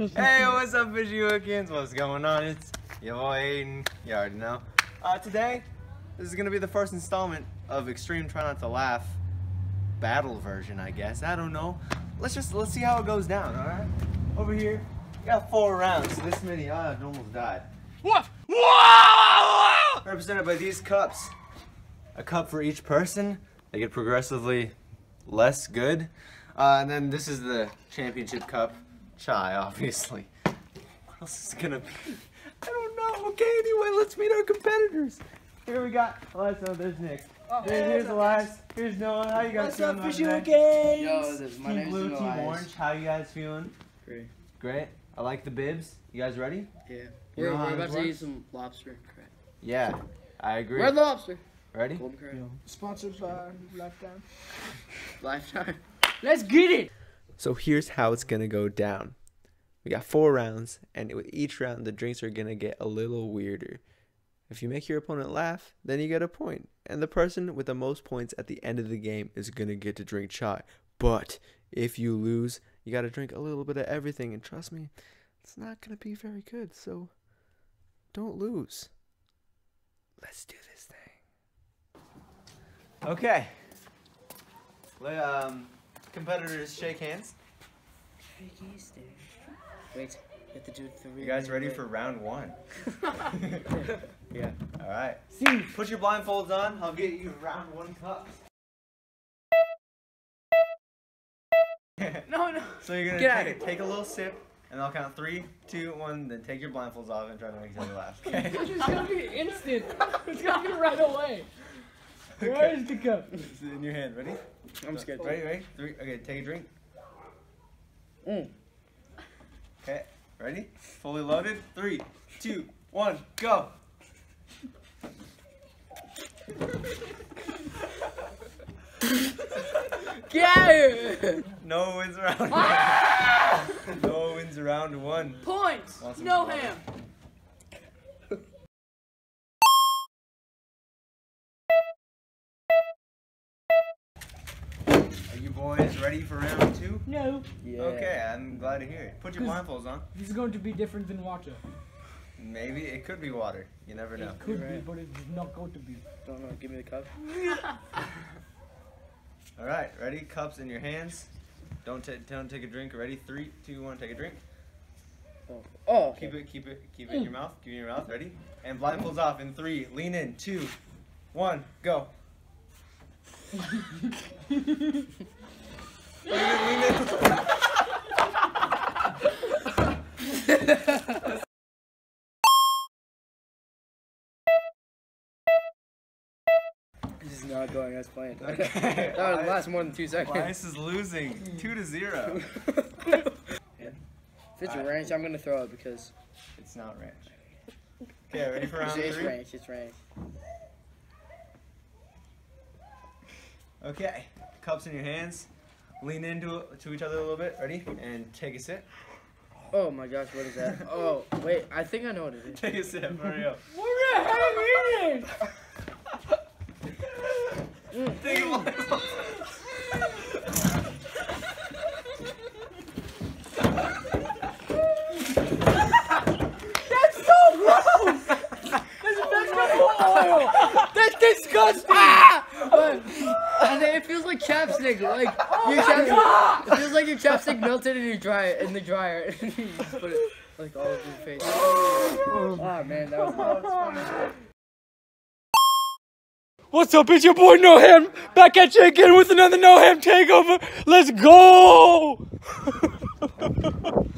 Hey, what's up, FishyWickians? What's going on? It's your boy Aidan. You already know. Uh, today, this is gonna be the first installment of Extreme Try Not to Laugh battle version, I guess. I don't know. Let's just let's see how it goes down. All right. Over here, we got four rounds. So this many, I almost died. What? Whoa! Represented by these cups. A cup for each person. They get progressively less good. Uh, and then this is the championship cup. Chai, obviously. What else is it gonna be? I don't know. Okay, anyway, let's meet our competitors. Here we got Elias. Oh, there's Nick. Here- here's Elias. Here's Noah. How you guys What's up, feeling? Fishy today? Yo, this, my Team name's Blue, Team Elias. Orange. How you guys feeling? Great. Great. I like the bibs. You guys ready? Yeah. You We're, we're this about to eat some lobster. Correct. Yeah, I agree. Red lobster. Ready? Golden correct. Sponsored by Lifetime. Lifetime. Let's get it. So here's how it's gonna go down. We got four rounds, and with each round, the drinks are gonna get a little weirder. If you make your opponent laugh, then you get a point, and the person with the most points at the end of the game is gonna get to drink chai. But if you lose, you gotta drink a little bit of everything, and trust me, it's not gonna be very good. So don't lose. Let's do this thing. Okay. Let um competitors shake hands. Wait. You have to do it three. You guys ready for round one? Yeah. All right. See. Put your blindfolds on. I'll get you round one cup. No, no. So you're gonna Get out take, take a little sip, and I'll count three, two, one. Then take your blindfolds off and try to make each other laugh. Okay. It's gonna be instant. It's gonna be right away. Where Okay. is the cup? It's in your hand. Ready? I'm scared. Ready? Ready? Three. Okay. Take a drink. Mm. Okay. Ready? Fully loaded. Three, two, one, go. Yeah. No wins round one. no wins round one. Points. No water? Boys ready for round two? No. Yeah. Okay, I'm glad to hear it. Put your blindfolds on. This is going to be different than water. Maybe it could be water. You never know. It could You're be, but it's not going to be. Don't know. Give me the cup. All right, ready? Cups in your hands. Don't ta- don't take a drink. Ready? Three, two, one. Take a drink. Oh. Oh. Keep it, keep it, keep it in your mouth. Keep it in your mouth. Ready? And blindfolds off in three. Lean in. Two, one. Go. lean in. Lean in. This is not going as planned. Okay. that would last more than two seconds. Elias is losing. Two to zero. if it's a ranch, I'm gonna throw it because It's not ranch. Okay, ready for it's, round it's three? ranch. It's ranch. Okay, cups in your hands. Lean into to each other a little bit. Ready? And take a sip. Oh my gosh, what is that? Oh wait, I think I know what it is. Take a sip. Hurry up. We're gonna have it. Take a mm. That's so gross. That's vegetable oil. That's disgusting. But, and it feels like chapstick. Like your chapstick. It feels like your chapstick melted in your dryer in the dryer. and you just put it like all over your face. oh ah, man, that was. What's up? It's your boy No Ham back at you again with another No Ham takeover. Let's go!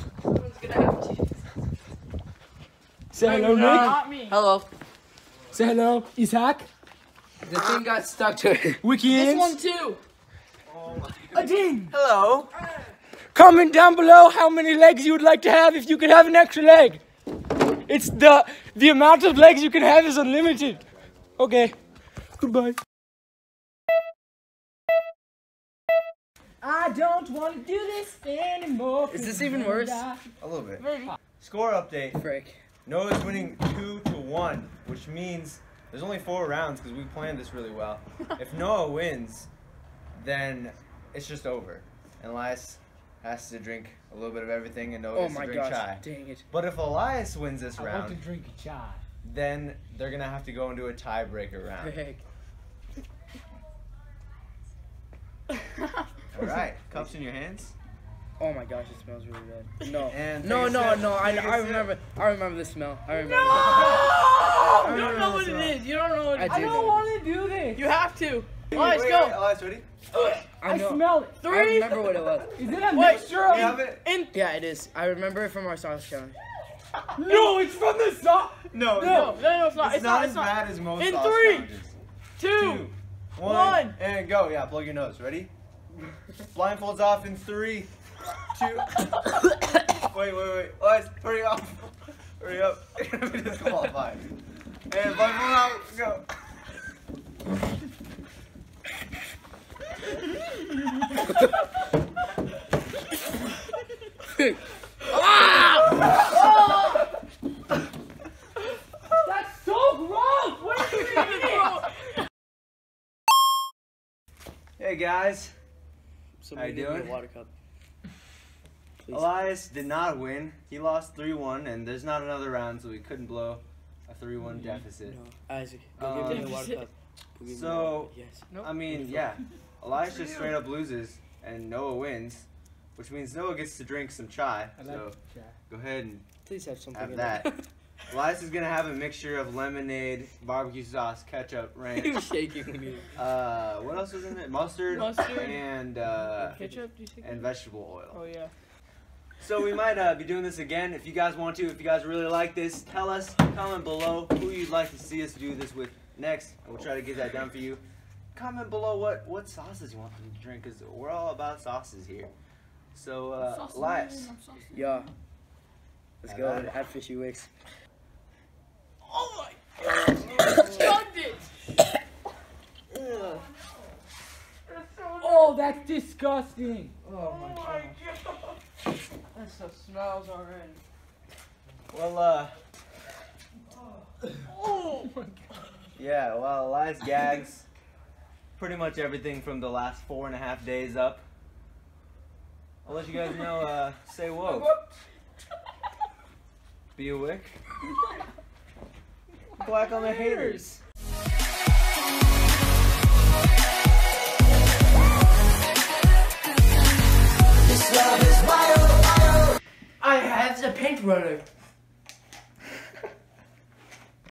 Say hello, Nick. Hello. Say hello, Isaac. The thing got stuck to it. Wiki This Ins. one too. Oh Adin. Hello. Comment down below how many legs you would like to have if you could have an extra leg. It's the the amount of legs you can have is unlimited. Okay. Goodbye. I don't want to do this anymore. Is this even worse? A little bit. Score update. Frick. Noah's winning two to one, which means there's only four rounds because we planned this really well. if Noah wins, then it's just over. And Elias, has to drink a little bit of everything, and Noah Oh my to drink gosh. chai. Dang it. But if Elias wins this I want round, to drink chai. then they're gonna have to go into a tiebreaker round. Heck. All right, cups in your hands. Oh my gosh, it smells really bad. No. And no, no, no. I, Take a I sip. remember. I remember the smell. I remember. Oh, I you don't know what it smell. is. You don't know what I do. I don't want to do this. You have to. Wait, Let's go. wait, Elias, ready? I I know. smell it. I remember what it was. Is it a Wait, mixture of? You have it? In Yeah, it is. I remember it from our sauce challenge. No, it's from the sauce. No, no, no, no, it's not. It's, It's, not, not. as It's not. bad as most In sauce three, challenges. Two. Two, one, one. and go. Yeah, plug your nose. Ready? Blindfolds off in three, two. wait, wait, wait. Elias, hurry up. Hurry up. You're gonna be disqualified. And out. Go. That's so gross. What are you eating? Hey guys. Somebody How you doing? a water cup. Please. Elias did not win. He lost 3-1, and there's not another round, so we couldn't blow a 3-1 deficit. No, Isaac, go give me a Um, water cup. Go give me a so- water- yes. I mean, yeah. Elias just straight up loses, and Noah wins, which means Noah gets to drink some chai. I like So chai. go ahead and Please have something. have that. Elias is gonna have a mixture of lemonade, barbecue sauce, ketchup, ranch. he was shaking when you. Uh, what else was in it? Mustard, Mustard. and uh, Ketchup? Do you think? and vegetable oil. Oh yeah. So we might uh, be doing this again. If you guys want to, if you guys really like this, tell us. Comment below who you'd like to see us do this with next, we'll try to get that done for you. Comment below what what sauces you want them to drink, because we're all about sauces here. So, uh, Elias, Yeah. Let's Have go. at it. Have fishy wicks. Oh my god. Chugged it. Oh, that's disgusting. Oh Oh my god. Stuff smells already. well, uh, Oh. my god. yeah, well, Elias gags pretty much everything from the last four and a half days up. I'll let you guys know, uh, say whoa. Be a wick. Glak on the haters. I have the paint roller.